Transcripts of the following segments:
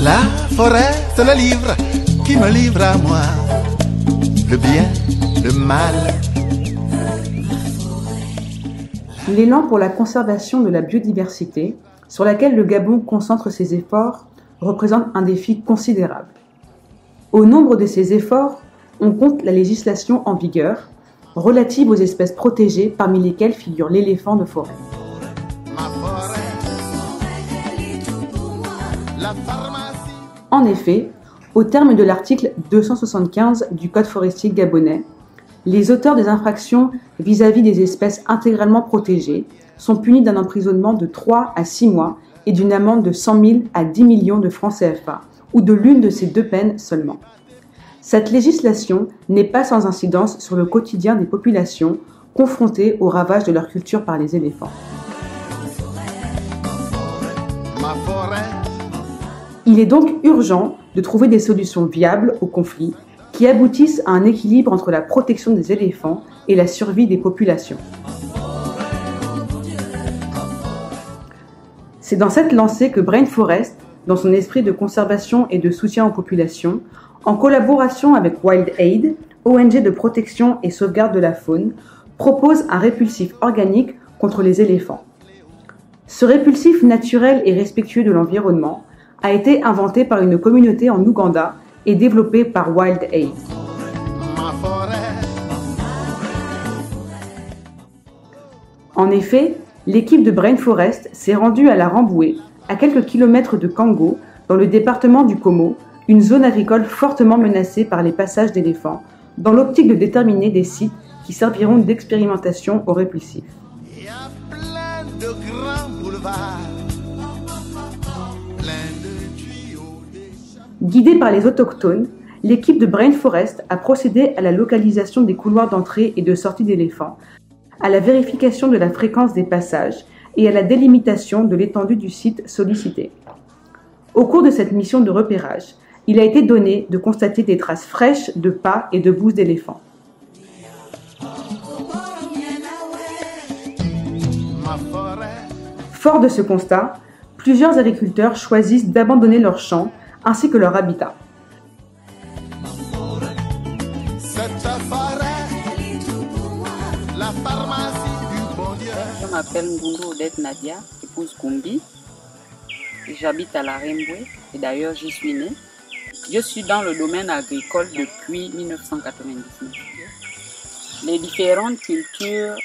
La forêt, c'est le livre qui me livre à moi le bien, le mal. L'élan pour la conservation de la biodiversité, sur laquelle le Gabon concentre ses efforts, représente un défi considérable. Au nombre de ces efforts, on compte la législation en vigueur relative aux espèces protégées parmi lesquelles figure l'éléphant de forêt. En effet, au terme de l'article 275 du Code forestier gabonais, les auteurs des infractions vis-à-vis des espèces intégralement protégées sont punis d'un emprisonnement de 3 à 6 mois et d'une amende de 100 000 à 10 millions de francs CFA, ou de l'une de ces deux peines seulement. Cette législation n'est pas sans incidence sur le quotidien des populations confrontées au ravage de leur culture par les éléphants. Il est donc urgent de trouver des solutions viables au conflit qui aboutissent à un équilibre entre la protection des éléphants et la survie des populations. C'est dans cette lancée que Brain Forest, dans son esprit de conservation et de soutien aux populations, en collaboration avec Wild Aid, ONG de protection et sauvegarde de la faune, propose un répulsif organique contre les éléphants. Ce répulsif naturel et respectueux de l'environnement a été inventé par une communauté en Ouganda et développé par Wild Aid. En effet, l'équipe de Brain Forest s'est rendue à la Rambouée, à quelques kilomètres de Kango, dans le département du Como, une zone agricole fortement menacée par les passages d'éléphants, dans l'optique de déterminer des sites qui serviront d'expérimentation au répulsif. Guidée par les autochtones, l'équipe de Brain Forest a procédé à la localisation des couloirs d'entrée et de sortie d'éléphants, à la vérification de la fréquence des passages et à la délimitation de l'étendue du site sollicité. Au cours de cette mission de repérage, il a été donné de constater des traces fraîches de pas et de bousses d'éléphants. Fort de ce constat, plusieurs agriculteurs choisissent d'abandonner leurs champs ainsi que leur habitat. Je m'appelle Ngundu Odette Nadia, épouse Kumbi. J'habite à la Remboué et d'ailleurs j'y suis née. Je suis dans le domaine agricole depuis 1999. Les différentes cultures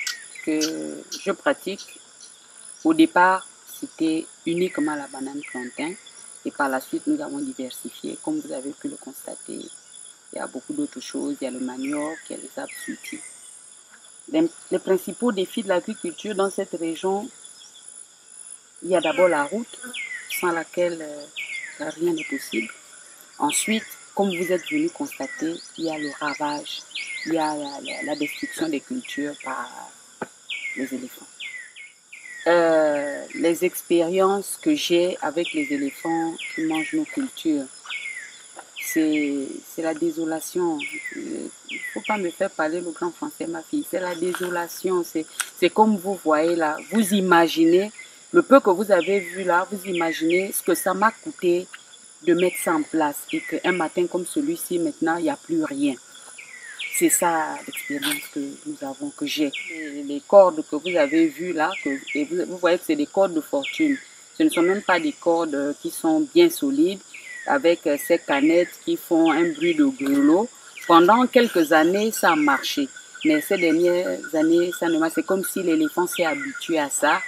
que je pratique, au départ, c'était uniquement la banane plantain. Et par la suite, nous avons diversifié. Comme vous avez pu le constater, il y a beaucoup d'autres choses. Il y a le manioc, il y a les arbres. Les, les principaux défis de l'agriculture dans cette région, il y a d'abord la route, sans laquelle euh, rien n'est possible. Ensuite, comme vous êtes venu constater, il y a le ravage, il y a la destruction des cultures par les éléphants. Euh, les expériences que j'ai avec les éléphants qui mangent nos cultures, c'est la désolation. Il faut pas me faire parler le grand français, ma fille. C'est la désolation. C'est c'est comme vous voyez là. Vous imaginez le peu que vous avez vu là. Vous imaginez ce que ça m'a coûté de mettre ça en place et qu'un matin comme celui-ci, maintenant, il n'y a plus rien. C'est ça l'expérience que nous avons, que j'ai. Les cordes que vous avez vues là, que, et vous, voyez que c'est des cordes de fortune. Ce ne sont même pas des cordes qui sont bien solides, avec euh, ces canettes qui font un bruit de grelot. Pendant quelques années, ça a marché. Mais ces dernières années, ça ne marche. C'est comme si l'éléphant s'est habitué à ça.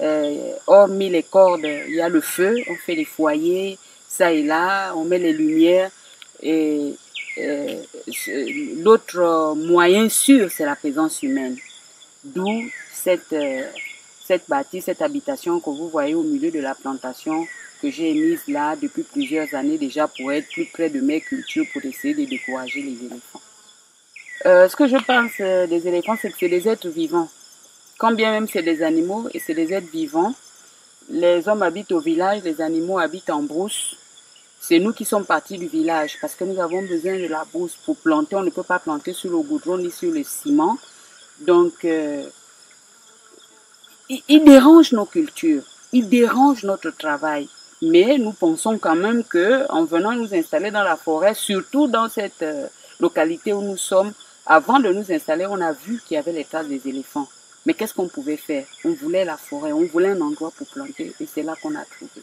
Euh, hormis les cordes, il y a le feu, on fait des foyers, ça et là, on met les lumières. Et l'autre euh, moyen sûr, c'est la présence humaine. D'où cette, euh, cette bâtisse, cette habitation que vous voyez au milieu de la plantation que j'ai mise là depuis plusieurs années déjà pour être plus près de mes cultures, pour essayer de décourager les éléphants. Euh, ce que je pense euh, des éléphants, c'est que c'est des êtres vivants. quand bien même c'est des animaux et c'est des êtres vivants, les hommes habitent au village, les animaux habitent en brousse. C'est nous qui sommes partis du village parce que nous avons besoin de la brousse pour planter. On ne peut pas planter sur le goudron ni sur le ciment. Donc, euh, il, dérange nos cultures, il dérange notre travail. Mais nous pensons quand même que en venant nous installer dans la forêt, surtout dans cette euh, localité où nous sommes, avant de nous installer, on a vu qu'il y avait les traces des éléphants. Mais qu'est-ce qu'on pouvait faire? On voulait la forêt, on voulait un endroit pour planter et c'est là qu'on a trouvé.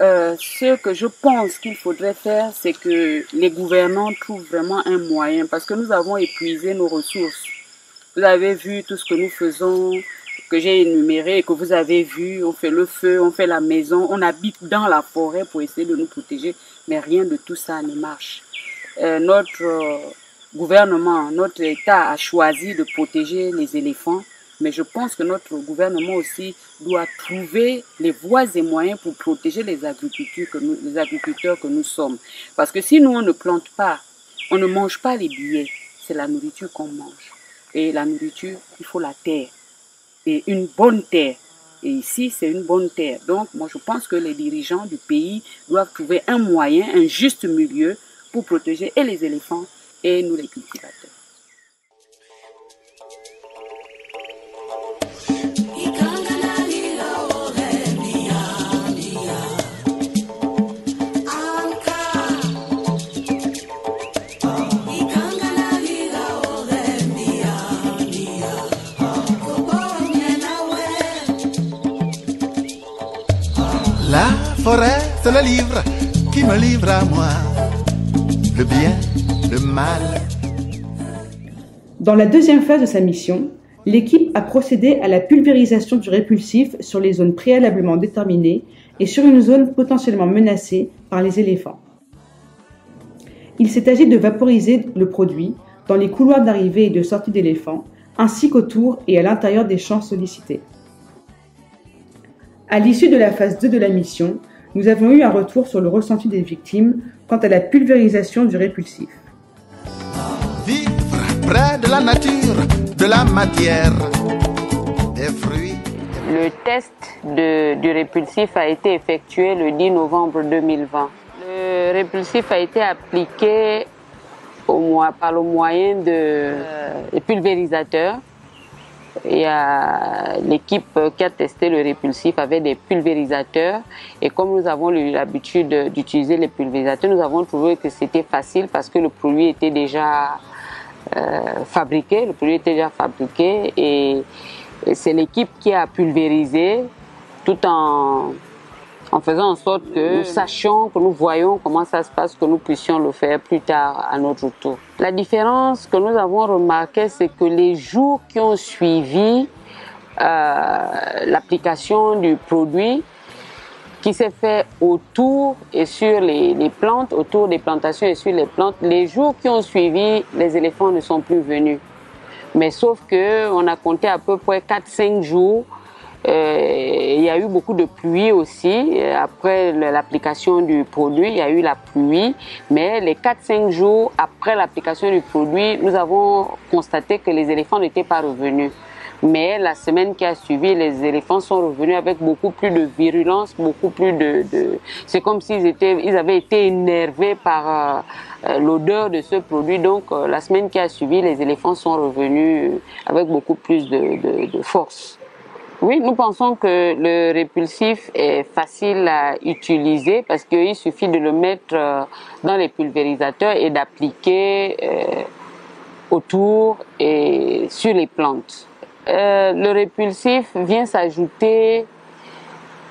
Euh, ce que je pense qu'il faudrait faire, c'est que les gouvernants trouvent vraiment un moyen parce que nous avons épuisé nos ressources. Vous avez vu tout ce que nous faisons, que j'ai énuméré que vous avez vu. On fait le feu, on fait la maison, on habite dans la forêt pour essayer de nous protéger, mais rien de tout ça ne marche. Euh, notre euh, gouvernement, notre État a choisi de protéger les éléphants mais je pense que notre gouvernement aussi doit trouver les voies et moyens pour protéger les agriculteurs que nous, sommes. Parce que si nous, on ne plante pas, on ne mange pas les billets, c'est la nourriture qu'on mange. Et la nourriture, il faut la terre. Et une bonne terre. Et ici, c'est une bonne terre. Donc, moi, je pense que les dirigeants du pays doivent trouver un moyen, un juste milieu pour protéger et les éléphants et nous les cultivateurs. Forêt, c'est le livre qui me livre à moi le bien, le mal. Dans la deuxième phase de sa mission, l'équipe a procédé à la pulvérisation du répulsif sur les zones préalablement déterminées et sur une zone potentiellement menacée par les éléphants. Il s'est agi de vaporiser le produit dans les couloirs d'arrivée et de sortie d'éléphants, ainsi qu'autour et à l'intérieur des champs sollicités. À l'issue de la phase 2 de la mission, nous avons eu un retour sur le ressenti des victimes quant à la pulvérisation du répulsif. Vivre près de la nature, de la matière, des fruits. Le test du répulsif a été effectué le 10 novembre 2020. Le répulsif a été appliqué au, par le moyen de, euh, pulvérisateurs il y a l'équipe qui a testé le répulsif avec des pulvérisateurs. Et comme nous avons l'habitude d'utiliser les pulvérisateurs, nous avons trouvé que c'était facile parce que le produit était déjà euh, fabriqué. Le produit était déjà fabriqué et c'est l'équipe qui a pulvérisé tout en en faisant en sorte que nous sachions, que nous voyons comment ça se passe, que nous puissions le faire plus tard à notre tour. La différence que nous avons remarqué, c'est que les jours qui ont suivi euh, l'application du produit, qui s'est fait autour et sur les, les, plantes, autour des plantations et sur les plantes, les jours qui ont suivi, les éléphants ne sont plus venus. Mais sauf que on a compté à peu près 4-5 jours il y a eu beaucoup de pluie aussi. Après l'application du produit, il y a eu la pluie. Mais les 4-5 jours après l'application du produit, nous avons constaté que les éléphants n'étaient pas revenus. Mais la semaine qui a suivi, les éléphants sont revenus avec beaucoup plus de virulence, beaucoup plus de... de... C'est comme s'ils étaient, ils avaient été énervés par euh, l'odeur de ce produit. Donc euh, la semaine qui a suivi, les éléphants sont revenus avec beaucoup plus de, de, de force. Oui, nous pensons que le répulsif est facile à utiliser parce qu'il suffit de le mettre euh, dans les pulvérisateurs et d'appliquer euh, autour et sur les plantes. Euh, le répulsif vient s'ajouter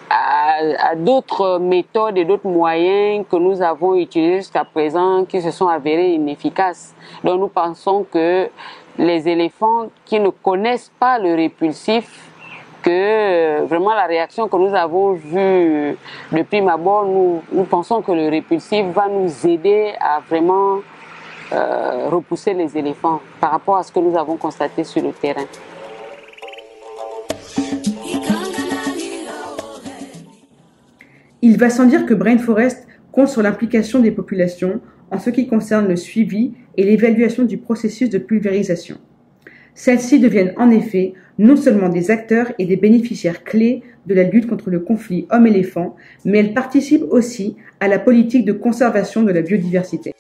à, d'autres méthodes et d'autres moyens que nous avons utilisés jusqu'à présent qui se sont avérés inefficaces. Donc nous pensons que les éléphants qui ne connaissent pas le répulsif que euh, vraiment la réaction que nous avons vue depuis ma abord, nous, nous pensons que le répulsif va nous aider à vraiment euh, repousser les éléphants par rapport à ce que nous avons constaté sur le terrain. Il va sans dire que Brain Forest compte sur l'implication des populations en ce qui concerne le suivi et l'évaluation du processus de pulvérisation. Celles-ci deviennent en effet non seulement des acteurs et des bénéficiaires clés de la lutte contre le conflit homme-éléphant, mais elles participent aussi à la politique de conservation de la biodiversité.